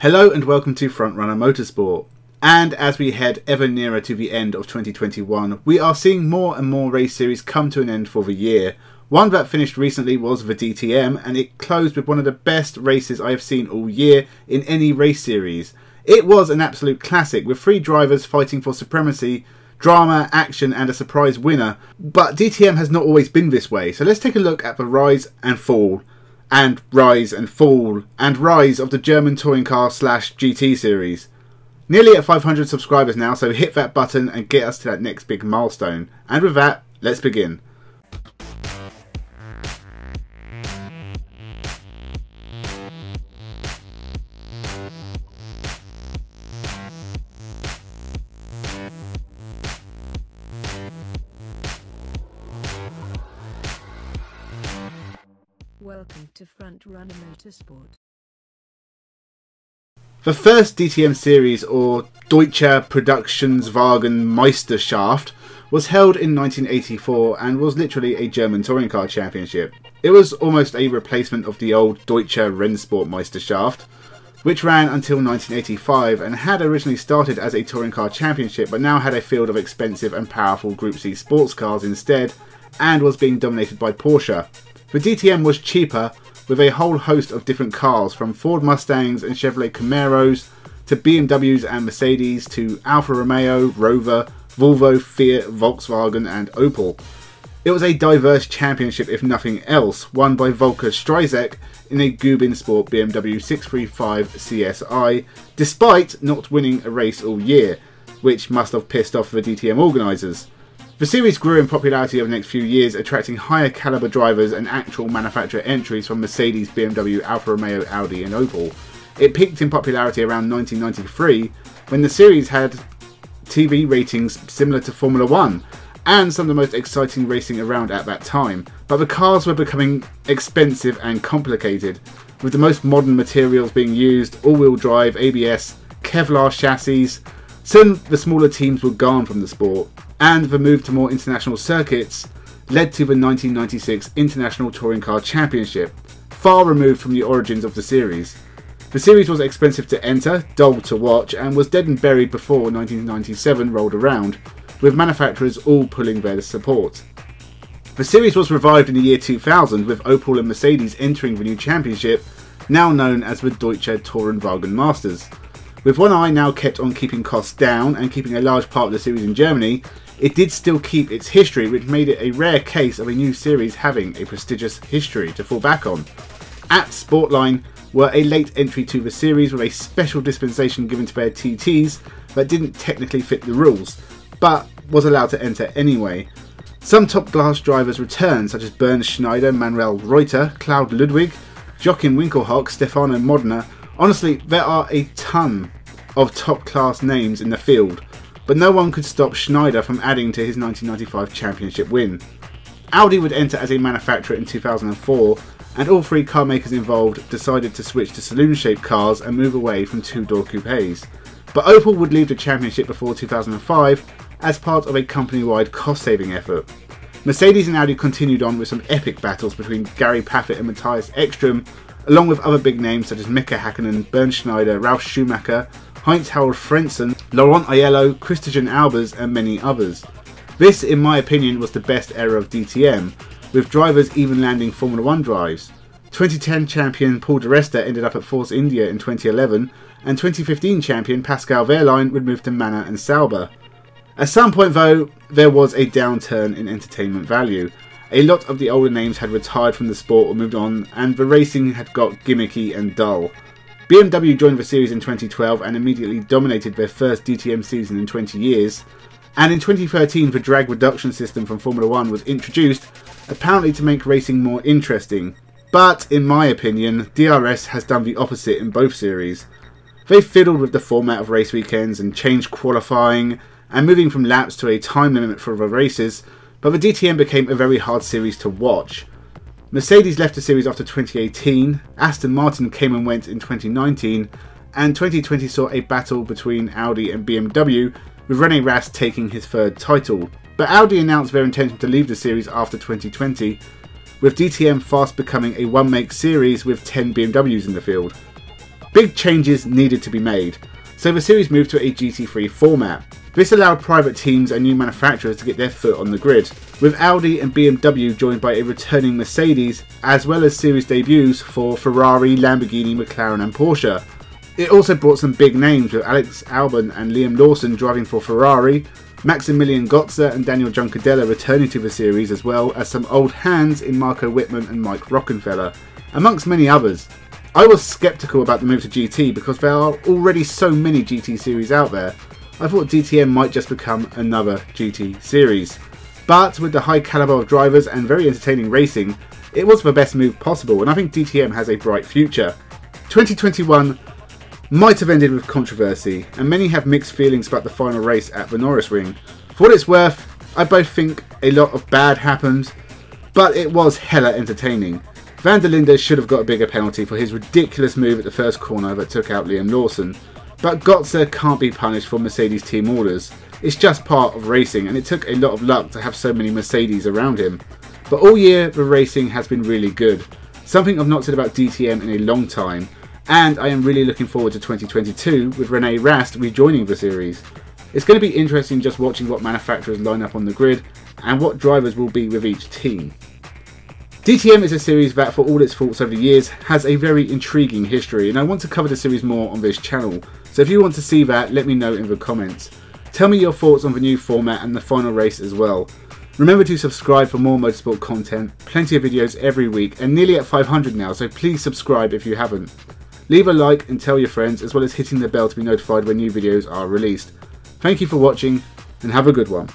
Hello and welcome to Frontrunner Motorsport. And as we head ever nearer to the end of 2021, we are seeing more and more race series come to an end for the year. One that finished recently was the DTM, and it closed with one of the best races I have seen all year in any race series. It was an absolute classic, with three drivers fighting for supremacy, drama, action, and a surprise winner. But DTM has not always been this way, so let's take a look at the rise and fall and rise and fall and rise of the German touring car slash GT series. Nearly at 500 subscribers now, so hit that button and get us to that next big milestone. And with that, let's begin. Welcome to Front Runner Motorsport. The first DTM series, or Deutscher Produktionswagen Meisterschaft, was held in 1984 and was literally a German touring car championship. It was almost a replacement of the old Deutsche Rennsport Meisterschaft, which ran until 1985 and had originally started as a touring car championship but now had a field of expensive and powerful Group C sports cars instead and was being dominated by Porsche. The DTM was cheaper with a whole host of different cars from Ford Mustangs and Chevrolet Camaros to BMWs and Mercedes to Alfa Romeo, Rover, Volvo, Fiat, Volkswagen and Opel. It was a diverse championship if nothing else, won by Volker Strycek in a Gubin Sport BMW 635 CSI, despite not winning a race all year, which must have pissed off the DTM organisers. The series grew in popularity over the next few years, attracting higher caliber drivers and actual manufacturer entries from Mercedes, BMW, Alfa Romeo, Audi, and Opel. It peaked in popularity around 1993 when the series had TV ratings similar to Formula One and some of the most exciting racing around at that time. But the cars were becoming expensive and complicated, with the most modern materials being used all wheel drive, ABS, Kevlar chassis. Soon the smaller teams were gone from the sport, and the move to more international circuits led to the 1996 International Touring Car Championship, far removed from the origins of the series. The series was expensive to enter, dull to watch, and was dead and buried before 1997 rolled around, with manufacturers all pulling their support. The series was revived in the year 2000 with Opel and Mercedes entering the new championship, now known as the Deutsche Tourenwagen Masters. With one eye now kept on keeping costs down and keeping a large part of the series in Germany, it did still keep its history, which made it a rare case of a new series having a prestigious history to fall back on. Abt Sportsline were a late entry to the series with a special dispensation given to their TTs that didn't technically fit the rules, but was allowed to enter anyway. Some top class drivers returned, such as Bernd Schneider, Manuel Reuter, Klaus Ludwig, Joachim Winkelhock, Stefano Modena. Honestly, there are a ton of top class names in the field, but no one could stop Schneider from adding to his 1995 championship win. Audi would enter as a manufacturer in 2004, and all three car makers involved decided to switch to saloon shaped cars and move away from two door coupes. But Opel would leave the championship before 2005 as part of a company wide cost saving effort. Mercedes and Audi continued on with some epic battles between Gary Paffett and Mattias Ekstrom, along with other big names such as Mika Hakkinen, Bernd Schneider, Ralf Schumacher, Heinz Harald Frentzen, Laurent Aiello, Christijan Albers, and many others. This, in my opinion, was the best era of DTM, with drivers even landing Formula 1 drives. 2010 champion Paul di Resta ended up at Force India in 2011, and 2015 champion Pascal Wehrlein would move to Manor and Sauber. At some point, though, there was a downturn in entertainment value. A lot of the older names had retired from the sport or moved on, and the racing had got gimmicky and dull. BMW joined the series in 2012 and immediately dominated their first DTM season in 20 years. And in 2013, the drag reduction system from Formula 1 was introduced, apparently to make racing more interesting. But, in my opinion, DRS has done the opposite in both series. They fiddled with the format of race weekends and changed qualifying and moving from laps to a time limit for the races, but the DTM became a very hard series to watch. Mercedes left the series after 2018, Aston Martin came and went in 2019, and 2020 saw a battle between Audi and BMW, with Rene Rast taking his third title. But Audi announced their intention to leave the series after 2020, with DTM fast becoming a one make series with 10 BMWs in the field. Big changes needed to be made, so the series moved to a GT3 format. This allowed private teams and new manufacturers to get their foot on the grid, with Audi and BMW joined by a returning Mercedes, as well as series debuts for Ferrari, Lamborghini, McLaren and Porsche. It also brought some big names with Alex Albon and Liam Lawson driving for Ferrari, Maximilian Gotz and Daniel Juncadella returning to the series as well as some old hands in Marco Wittmann and Mike Rockenfeller, amongst many others. I was sceptical about the move to GT because there are already so many GT series out there. I thought DTM might just become another GT series. But with the high caliber of drivers and very entertaining racing, it was the best move possible and I think DTM has a bright future. 2021 might have ended with controversy, and many have mixed feelings about the final race at the Norisring. For what it's worth, I both think a lot of bad happened, but it was hella entertaining. Van der Linde should have got a bigger penalty for his ridiculous move at the first corner that took out Liam Lawson, but Gotz can't be punished for Mercedes team orders. It's just part of racing, and it took a lot of luck to have so many Mercedes around him. But all year, the racing has been really good. Something I've not said about DTM in a long time, and I am really looking forward to 2022 with Rene Rast rejoining the series. It's going to be interesting just watching what manufacturers line up on the grid and what drivers will be with each team. DTM is a series that, for all its faults over the years, has a very intriguing history, and I want to cover the series more on this channel. So if you want to see that, let me know in the comments. Tell me your thoughts on the new format and the final race as well. Remember to subscribe for more motorsport content, plenty of videos every week, and nearly at 500 now, so please subscribe if you haven't. Leave a like and tell your friends as well as hitting the bell to be notified when new videos are released. Thank you for watching and have a good one.